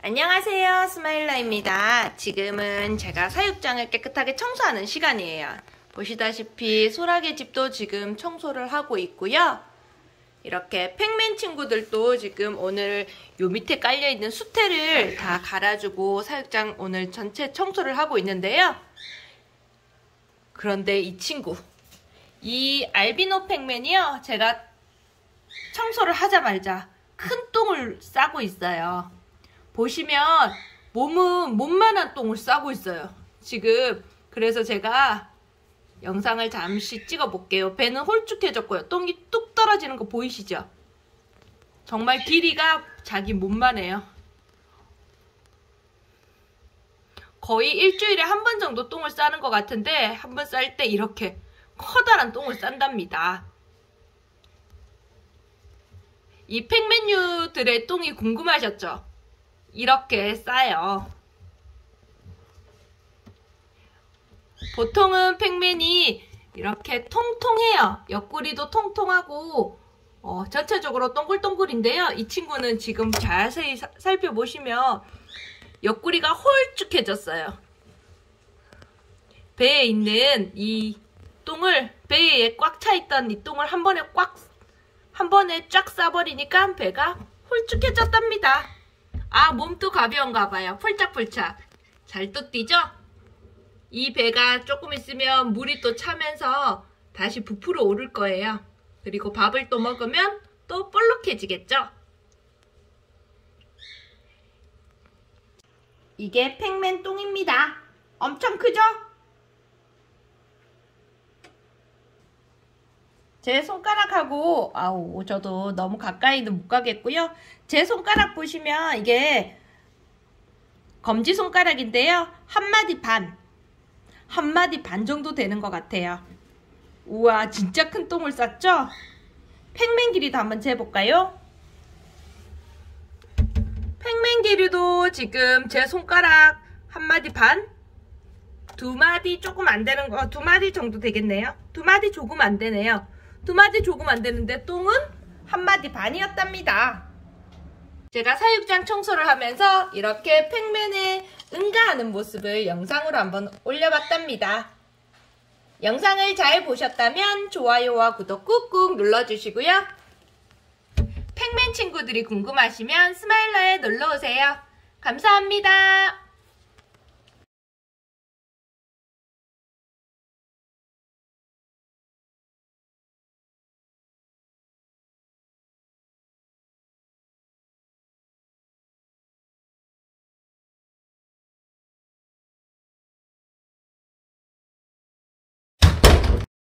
안녕하세요 스마일러입니다. 지금은 제가 사육장을 깨끗하게 청소하는 시간이에요. 보시다시피 소라게 집도 지금 청소를 하고 있고요. 이렇게 팩맨 친구들도 지금 오늘 요 밑에 깔려있는 수태를 다 갈아주고 사육장 오늘 전체 청소를 하고 있는데요. 그런데 이 친구 이 알비노 팩맨이요. 제가 청소를 하자마자 큰 똥을 싸고 있어요 보시면 몸은 몸만한 똥을 싸고 있어요. 지금 그래서 제가 영상을 잠시 찍어 볼게요. 배는 홀쭉해졌고요. 똥이 뚝 떨어지는 거 보이시죠? 정말 길이가 자기 몸만 해요. 거의 일주일에 한 번 정도 똥을 싸는 것 같은데 한 번 쌀 때 이렇게 커다란 똥을 싼답니다. 이 팩메뉴들의 똥이 궁금하셨죠? 이렇게 싸요. 보통은 팩맨이 이렇게 통통해요. 옆구리도 통통하고 어, 전체적으로 동글동글인데요. 이 친구는 지금 자세히 사, 살펴보시면 옆구리가 홀쭉해졌어요. 배에 있는 이 똥을 배에 꽉 차있던 이 똥을 한 번에 꽉 한 번에 쫙 싸버리니까 배가 홀쭉해졌답니다. 아 몸도 가벼운가 봐요. 폴짝폴짝. 잘 또 뛰죠? 이 배가 조금 있으면 물이 또 차면서 다시 부풀어 오를 거예요. 그리고 밥을 또 먹으면 또 볼록해지겠죠? 이게 팩맨 똥입니다. 엄청 크죠? 제 손가락하고 아우 저도 너무 가까이는 못 가겠고요. 제 손가락 보시면 이게 검지 손가락인데요. 한 마디 반. 한 마디 반 정도 되는 것 같아요. 우와 진짜 큰 똥을 쌌죠? 팽맨 길이도 한번 재볼까요? 팽맨 길이도 지금 제 손가락 한 마디 반? 두 마디 조금 안 되는 거, 두 마디 정도 되겠네요. 두 마디 조금 안 되네요. 두 마디 조금 안 되는데 똥은 한 마디 반이었답니다. 제가 사육장 청소를 하면서 이렇게 팩맨에 응가하는 모습을 영상으로 한번 올려봤답니다. 영상을 잘 보셨다면 좋아요와 구독 꾹꾹 눌러주시고요. 팩맨 친구들이 궁금하시면 스마일러에 놀러오세요. 감사합니다.